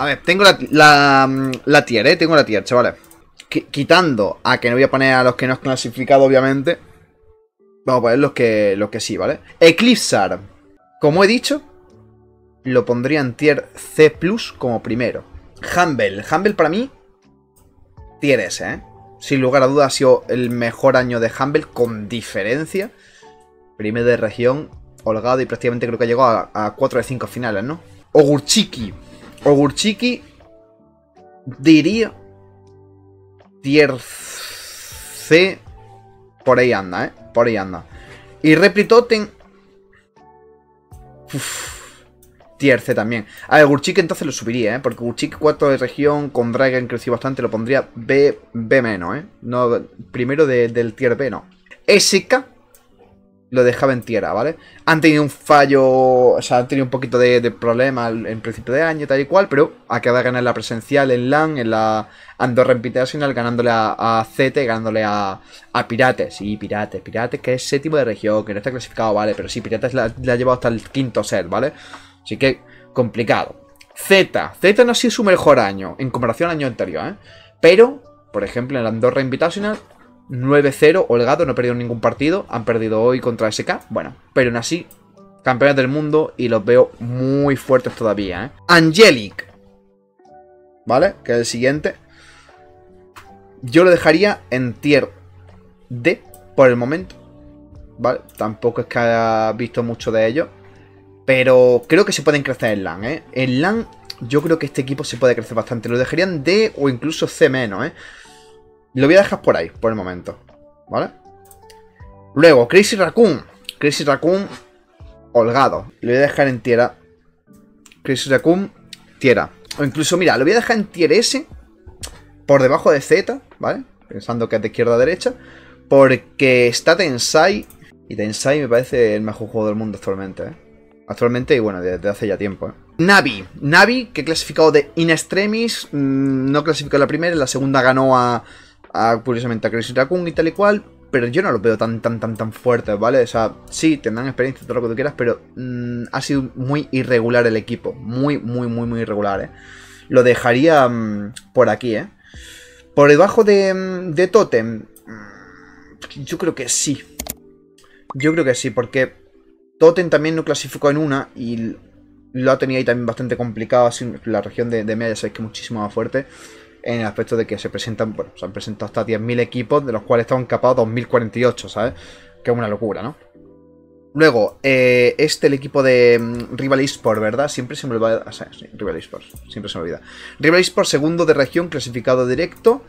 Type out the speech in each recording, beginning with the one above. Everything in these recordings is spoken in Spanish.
A ver, tengo la, la, la tier, ¿eh? Tengo la tier, chavales. quitando a que no voy a poner a los que no has clasificado, obviamente. Vamos a poner los que, los que sí, ¿vale? Eclipsar. Como he dicho, lo pondría en tier C+, como primero. Humble. Humble para mí, tier S, ¿eh? Sin lugar a dudas ha sido el mejor año de Humble con diferencia. Primero de región, holgado y prácticamente creo que llegó a, a 4 de 5 finales, ¿no? Ogurchiki. Ogurchiki diría tier C por ahí anda, ¿eh? Por ahí anda. Y Replitoten tier C también. A ver, Gurchik entonces lo subiría, ¿eh? Porque Gurchik 4 de región con Dragon creció bastante, lo pondría B, B menos, ¿eh? No, primero del tier B, no. SK lo dejaba en tierra, ¿vale? Han tenido un fallo, o sea, han tenido un poquito de, problema en principio de año, tal y cual, pero acaba de ganar la presencial en LAN, en la Andorra Invitational, ganándole a, a CT, ganándole a, a Pirates. Sí, Pirates, Pirates, que es séptimo de región, que no está clasificado, ¿vale? Pero sí, Pirates la, ha llevado hasta el quinto set, ¿vale? Así que, complicado. Z, Z no ha sido su mejor año, en comparación al año anterior, ¿eh? Pero, por ejemplo, en la Andorra Invitational 9-0, holgado, no perdido ningún partido. Han perdido hoy contra SK. Bueno, pero aún así, campeones del mundo y los veo muy fuertes todavía. ¿eh? Angelic. ¿Vale? Que es el siguiente. Yo lo dejaría en tier D por el momento. ¿Vale? Tampoco es que haya visto mucho de ellos. Pero creo que se pueden crecer en LAN, ¿eh? En LAN yo creo que este equipo se puede crecer bastante. Lo dejarían D o incluso C menos, ¿eh? Lo voy a dejar por ahí, por el momento. ¿Vale? Luego, Crazy Raccoon. Crazy Raccoon, holgado. Lo voy a dejar en tierra. Crazy Raccoon, tierra. O incluso, mira, lo voy a dejar en tier S. Por debajo de Z, ¿vale? Pensando que es de izquierda a derecha. Porque está Tensai. Y Tensai me parece el mejor juego del mundo actualmente, ¿eh? Actualmente y bueno, desde hace ya tiempo, ¿eh? Navi. Navi, que clasificado de In Extremis. Mm, no clasificó la primera, la segunda ganó a curiosamente a Crazy Raccoon y tal y cual, pero yo no lo veo tan, tan, tan, tan fuerte, ¿vale? O sea, sí, tendrán experiencia, todo lo que tú quieras, pero mm, ha sido muy irregular el equipo. Muy, muy, muy, muy irregular, ¿eh? Lo dejaría mm, por aquí, ¿eh? Por debajo de, mm, de Totem, yo creo que sí. Yo creo que sí, porque Totem también no clasificó en una y lo ha tenido ahí también bastante complicado. Así, la región de, de Media ya sabéis que es muchísimo más fuerte en el aspecto de que se presentan, bueno, se han presentado hasta 10.000 equipos, de los cuales estaban capados 2.048, ¿sabes? Que es una locura, ¿no? Luego, eh, este, el equipo de mm, Rival Esports, ¿verdad? Siempre se me olvida. O Rival Esports, siempre se me olvida. Rival Esports, segundo de región, clasificado directo.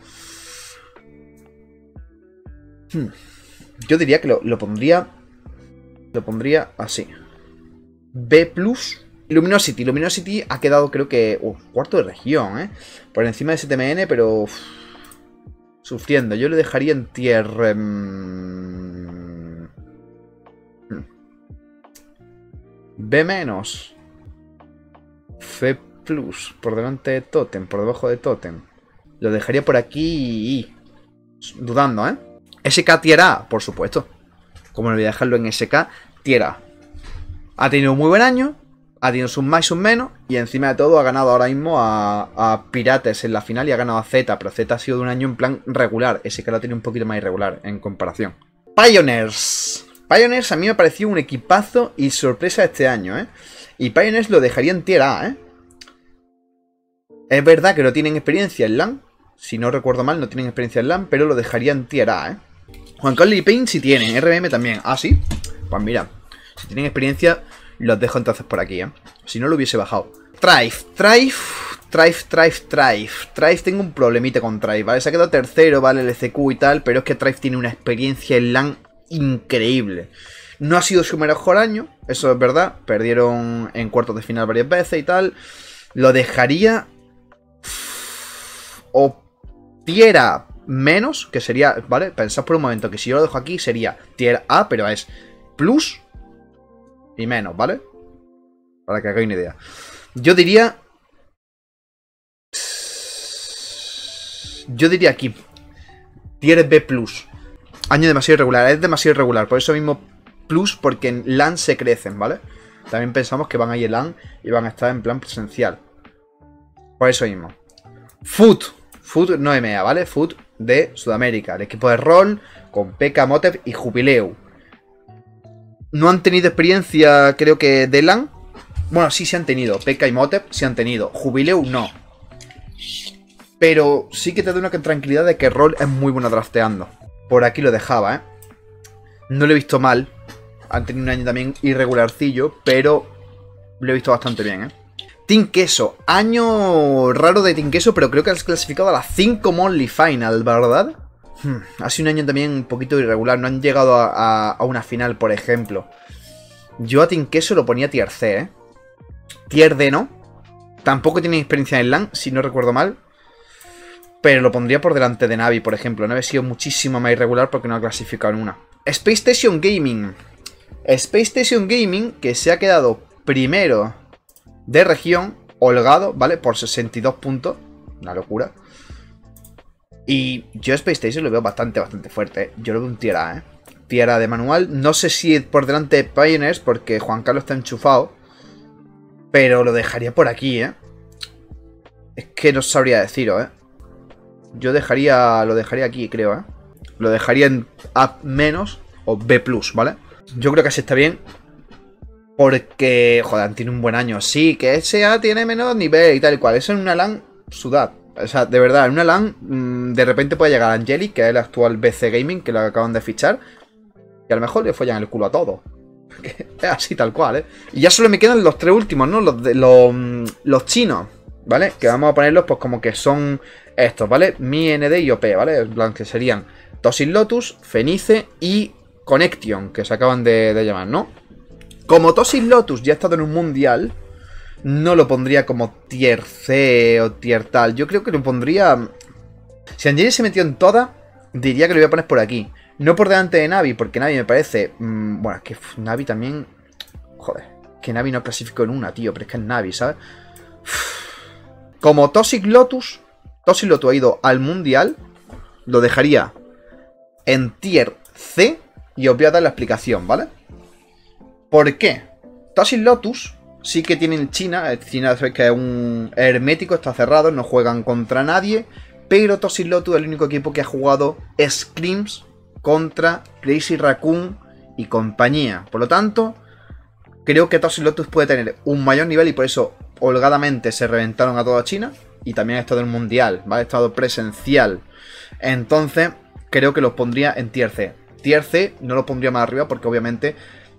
Hmm. Yo diría que lo, lo pondría. Lo pondría así. B. Luminosity. Luminosity ha quedado, creo que. cuarto de región, ¿eh? Por encima de STMN, pero. sufriendo. Yo le dejaría en tierra. Em, hmm. B menos. C plus. Por delante de Totem. Por debajo de Totem. Lo dejaría por aquí. Dudando, ¿eh? SK tierra, por supuesto. Como no voy a dejarlo en SK, tierra. Ha tenido un muy buen año ha tenido sus más y sus menos. Y encima de todo ha ganado ahora mismo a, Pirates en la final y ha ganado a Z. Pero Z ha sido de un año en plan regular. Ese que lo tenido un poquito más irregular en comparación. Pioneers. Pioneers a mí me pareció un equipazo y sorpresa este año, ¿eh? Y Pioneers lo dejaría en tierra A, ¿eh? Es verdad que no tienen experiencia en LAN. Si no recuerdo mal, no tienen experiencia en LAN, pero lo dejaría en tierra A, ¿eh? Juan Carlos y Paint sí tienen, RBM también. Ah, sí. Pues mira, si tienen experiencia, los dejo entonces por aquí, ¿eh? Si no lo hubiese bajado. Trife, Trife, Trife, Trife, Trife. Trife, tengo un problemita con Trife, ¿vale? Se ha quedado tercero, ¿vale? El ECQ y tal, pero es que Trife tiene una experiencia en LAN increíble. No ha sido su mejor año, eso es verdad. Perdieron en cuartos de final varias veces y tal. Lo dejaría... O Tierra menos, que sería, ¿vale? Pensad por un momento que si yo lo dejo aquí sería tier A, pero es plus y menos, ¿vale? Para que hagáis una idea. Yo diría... Yo diría aquí. Tier B+. Año demasiado irregular. Es demasiado irregular. Por eso mismo plus, porque en LAN se crecen, ¿vale? También pensamos que van a ir LAN y van a estar en plan presencial. Por eso mismo. Foot. Foot no EMEA, ¿vale? Foot de Sudamérica. El equipo de rol con Pekka, Motev y Jubileu. No han tenido experiencia, creo que, de LAN. Bueno, sí se han tenido. Pekka y Motev sí han tenido. Jubileu no. Pero sí que te da una tranquilidad de que Roll es muy bueno drafteando. Por aquí lo dejaba, ¿eh? No lo he visto mal. Han tenido un año también irregularcillo, pero lo he visto bastante bien, ¿eh? Team Queso. Año raro de Team Queso, pero creo que has clasificado a las 5 Monly Final, ¿verdad? Hmm, ha sido un año también un poquito irregular. No han llegado a, una final, por ejemplo. Yo a Queso lo ponía tier C, ¿eh? Tier D, ¿no? Tampoco tiene experiencia en LAN, si no recuerdo mal. Pero lo pondría por delante de Navi, por ejemplo. Navi ha sido muchísimo más irregular porque no ha clasificado en una. Space Station Gaming. Space Station Gaming, que se ha quedado primero de región, holgado, ¿vale? Por 62 puntos. Una locura. Y yo Space Station lo veo bastante, bastante fuerte. ¿eh? Yo lo veo un tierra, ¿eh? Tierra de manual. No sé si por delante de Pioneers, porque Juan Carlos está enchufado. Pero lo dejaría por aquí, ¿eh? Es que no sabría deciros, ¿eh? Yo dejaría, lo dejaría aquí, creo, ¿eh? Lo dejaría en A- o B+, ¿vale? Yo creo que así está bien. Porque, joder, tiene un buen año. Sí, que SA tiene menos nivel y tal y cual. Eso en una LAN, sudad. O sea, de verdad, en una LAN, mm, de repente puede llegar Angelic, que es el actual BC Gaming, que lo acaban de fichar. Y a lo mejor le follan el culo a todo. es así tal cual, ¿eh? Y ya solo me quedan los tres últimos, ¿no? Los, de, los, mm, chinos, ¿vale? Que vamos a ponerlos, pues como que son estos, ¿vale? Mi, ND y OP, ¿vale? En plan, que serían Tosin Lotus, Fenice y Connection, que se acaban de, de llamar, ¿no? Como Tosin Lotus ya ha estado en un mundial, no lo pondría como tier C o tier tal. Yo creo que lo pondría... Si Angeli se metió en toda, diría que lo voy a poner por aquí. No por delante de Navi, porque Navi me parece... Mmm, bueno, es que Navi también... Joder, que Navi no clasificó en una, tío, pero es que es Navi, ¿sabes? Como Toxic Lotus, Toxic Lotus ha ido al mundial, lo dejaría en tier C y os voy a dar la explicación, ¿vale? ¿Por qué? Toxic Lotus sí que tienen China. China es que es un hermético, está cerrado, no juegan contra nadie. Pero Toxic Lotus es el único equipo que ha jugado Screams contra Crazy Raccoon y compañía. Por lo tanto, creo que Toxic Lotus puede tener un mayor nivel y por eso holgadamente se reventaron a toda China. Y también ha estado en mundial, ¿vale? Ha estado presencial. Entonces, creo que los pondría en tier C. Tier C no lo pondría más arriba porque obviamente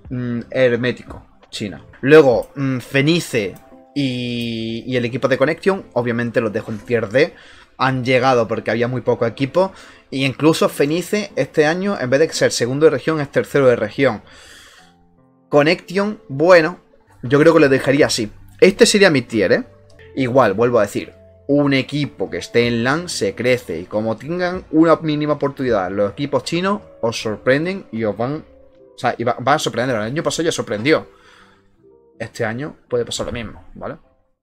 mm, hermético, China. Luego, mm, Fenice y, el equipo de Connection, obviamente los dejo en tier D. Han llegado porque había muy poco equipo. Y incluso Fenice este año, en vez de ser segundo de región, es tercero de región. Connection, bueno, yo creo que lo dejaría así. Este sería mi tier, ¿eh? Igual, vuelvo a decir, un equipo que esté en LAN se crece y como tengan una mínima oportunidad, los equipos chinos os sorprenden y os van, o sea, van a sorprender. El año pasado ya sorprendió. Este año puede pasar lo mismo, ¿vale?